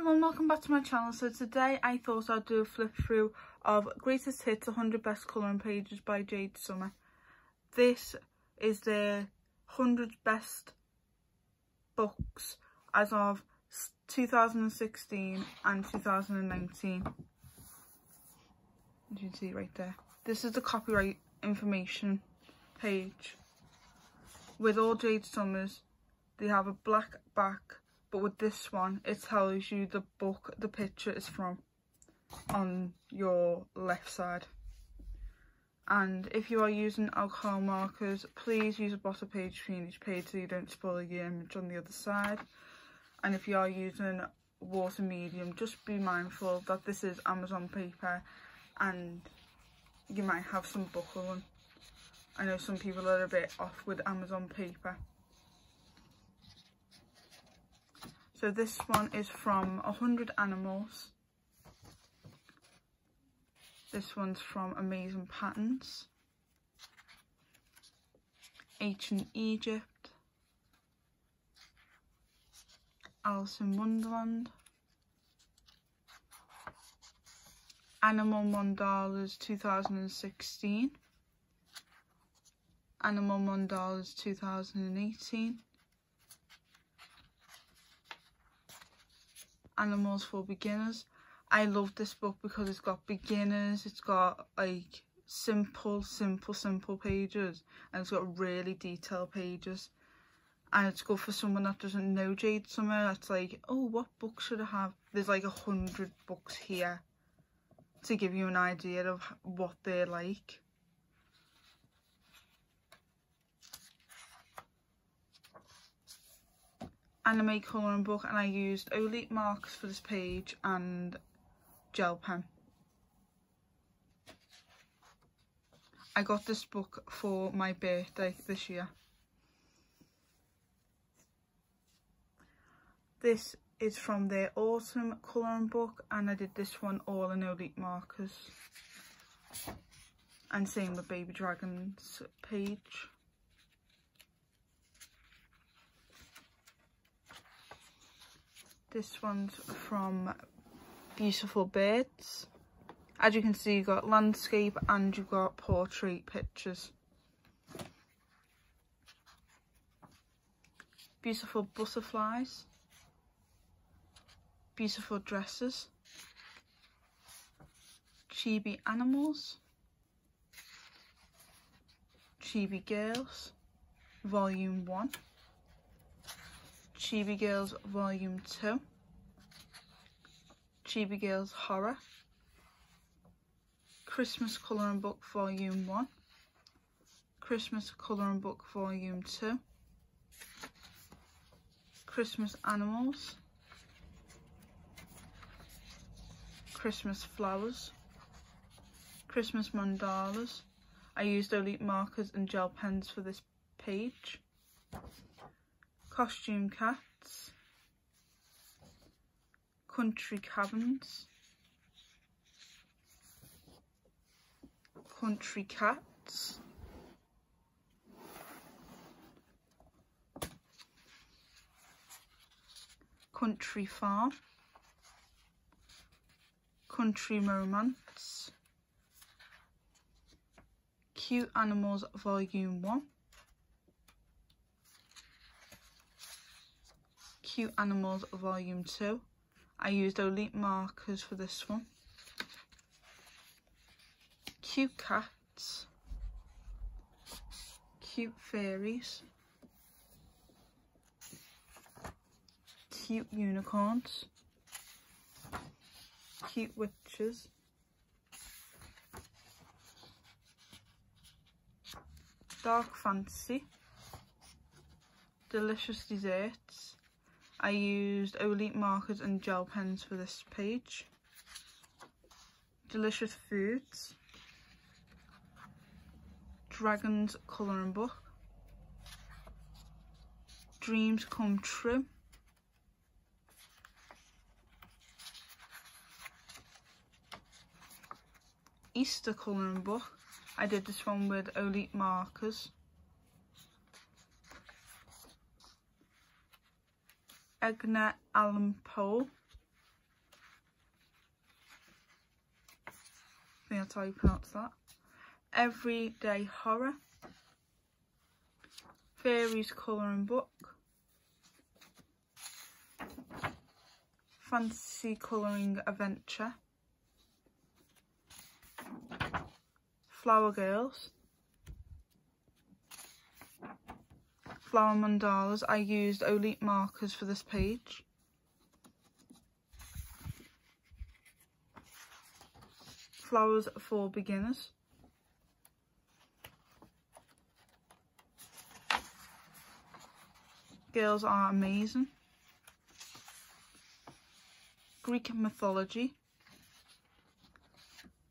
everyone, welcome back to my channel. So today I thought I'd do a flip through of Greatest Hits 100 Best Colouring Pages by Jade Summer. This is the 100 best books as of 2016 and 2019. As you can see right there. This is the copyright information page. With all Jade Summers, they have a black back but with this one it tells you the book the picture is from on your left side. And if you are using alcohol markers please use a bottom page between each page so you don't spoil the image on the other side. And if you are using water medium just be mindful that this is Amazon paper and you might have some buckling I know some people are a bit off with Amazon paper So this one is from 100 Animals. This one's from Amazing Patterns. Ancient Egypt. Alice in Wonderland. Animal Mandalas 2016. Animal Mandalas 2018. Animals for Beginners. I love this book because it's got beginners, it's got like simple, simple, simple pages and it's got really detailed pages. And it's good for someone that doesn't know Jade Summer. It's like, oh, what book should I have? There's like a hundred books here to give you an idea of what they're like. Anime colouring book and I used Olite markers for this page and gel pen. I got this book for my birthday this year. This is from their autumn colouring book and I did this one all in Olite markers. And same with Baby Dragon's page. This one's from Beautiful Birds. As you can see, you've got landscape and you've got portrait pictures. Beautiful butterflies. Beautiful dresses. Chibi animals. Chibi girls. Volume 1. Chibi Girls Volume 2, Chibi Girls Horror, Christmas Colouring Book Volume 1, Christmas Colouring Book Volume 2, Christmas Animals, Christmas Flowers, Christmas Mandalas. I used Olite markers and gel pens for this page costume cats, country cabins, country cats, country farm, country romance, cute animals volume 1 Cute Animals Volume 2. I used Olite markers for this one. Cute Cats. Cute Fairies. Cute Unicorns. Cute Witches. Dark Fantasy. Delicious Desserts. I used Olite markers and gel pens for this page. Delicious Foods. Dragons Colouring Book. Dreams Come True. Easter colouring book. I did this one with Olite markers. Egna Allan Poe. I think that's how you pronounce that. Everyday Horror. Fairies Colouring Book. Fantasy Colouring Adventure. Flower Girls. Flower Mandalas. I used Olite markers for this page. Flowers for Beginners. Girls are amazing. Greek mythology.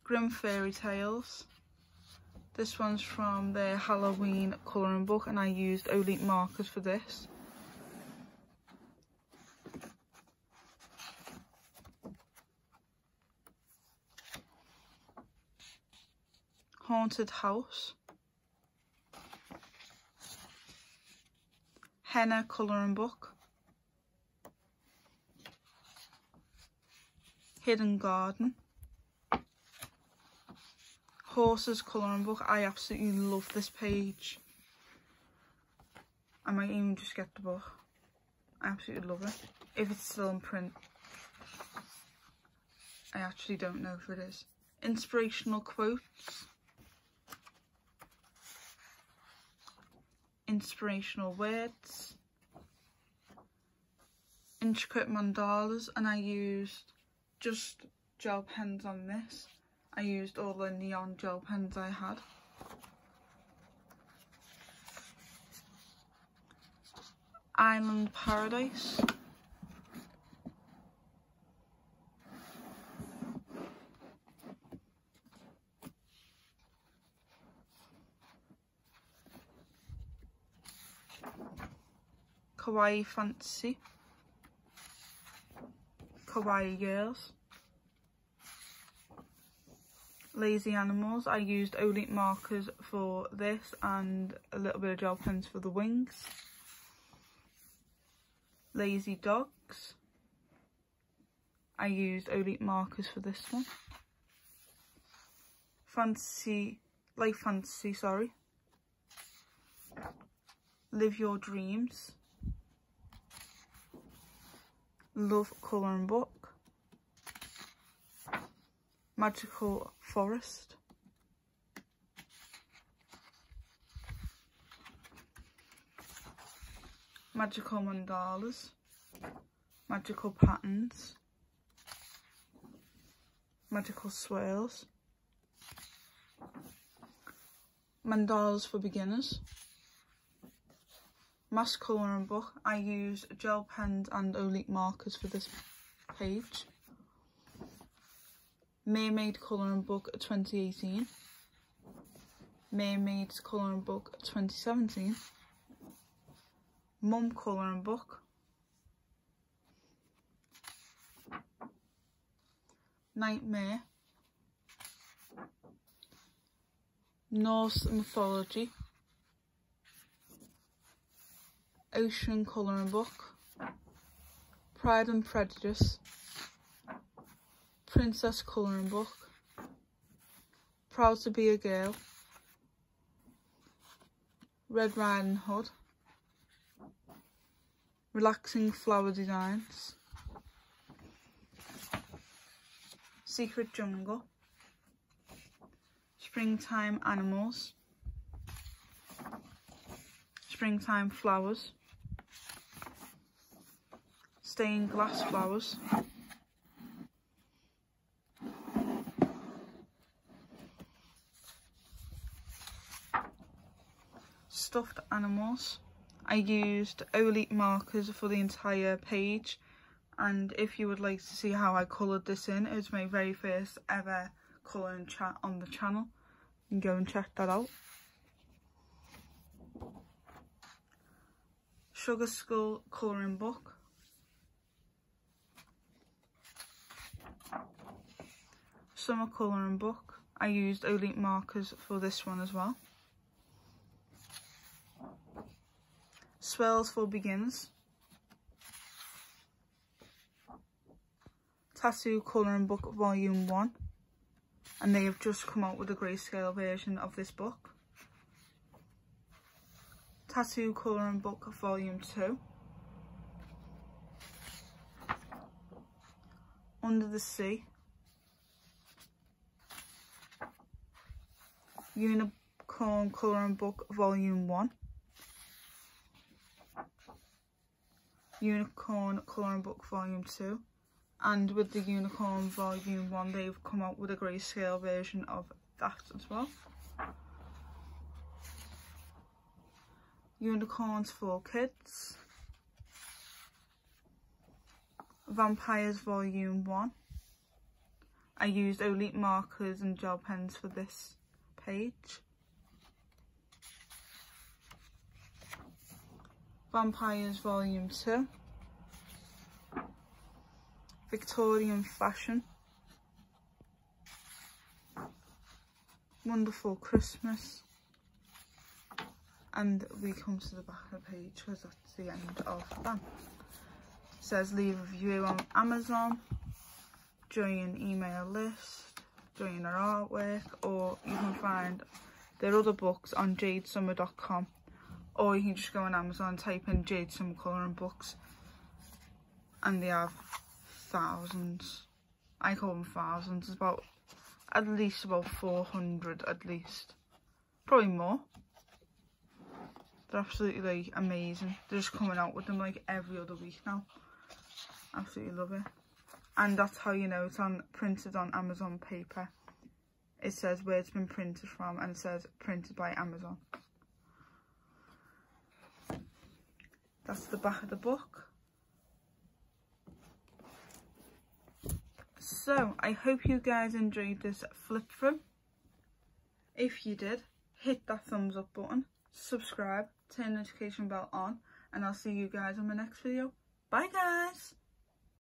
Grimm Fairy Tales. This one's from the Halloween colouring book and I used Olite markers for this. Haunted House. Henna colouring book. Hidden Garden. Horses colouring book. I absolutely love this page. I might even just get the book. I absolutely love it. If it's still in print. I actually don't know if it is. Inspirational quotes. Inspirational words. Intricate mandalas and I used just gel pens on this. I used all the neon gel pens I had. Island Paradise. Kawaii Fantasy. Kawaii Girls. Lazy Animals. I used Olite markers for this and a little bit of gel pens for the wings. Lazy Dogs. I used Olite markers for this one. Fantasy, Life Fantasy, sorry. Live Your Dreams. Love Colouring Book. Magical Forest. Magical Mandalas. Magical Patterns. Magical Swirls. Mandalas for Beginners. Mass colouring book. I used gel pens and Olite markers for this page. Mermaid Colouring Book 2018, Mermaids Colouring Book 2017, Mum Colouring Book, Nightmare, Norse Mythology, Ocean Colouring Book, Pride and Prejudice, Princess Colouring Book, Proud to be a Girl, Red Riding Hood, Relaxing Flower Designs, Secret Jungle, Springtime Animals, Springtime Flowers, Stained Glass Flowers, stuffed animals. I used Olite markers for the entire page and if you would like to see how I coloured this in, it was my very first ever colouring chat on the channel. You can go and check that out. Sugar Skull colouring book. Summer colouring book. I used Olite markers for this one as well. Swirls for Beginners. Tattoo Colouring Book Volume 1. and they have just come out with a grayscale version of this book. Tattoo Colouring Book Volume 2. Under the Sea. Unicorn Colouring Book Volume 1. Unicorn Colouring Book Volume 2 and with the Unicorn Volume 1 they've come out with a grayscale version of that as well. Unicorns for Kids Vampires Volume 1 I used Olite markers and gel pens for this page. Vampires Volume 2 Victorian fashion. Wonderful Christmas. And we come to the back of the page because that's the end of that. It says leave a review on Amazon, join an email list, join our artwork, or you can find their other books on jadesummer.com or you can just go on Amazon type in Jade Summer Colouring Books and they have thousands. I call them thousands. It's about at least about 400 at least. Probably more. They're absolutely like amazing. They're just coming out with them like every other week now. Absolutely love it. And that's how you know it's on printed on Amazon paper. It says where it's been printed from and it says printed by Amazon. That's the back of the book. So, I hope you guys enjoyed this flip through. If you did, hit that thumbs up button, subscribe, turn the notification bell on, and I'll see you guys on my next video. Bye guys!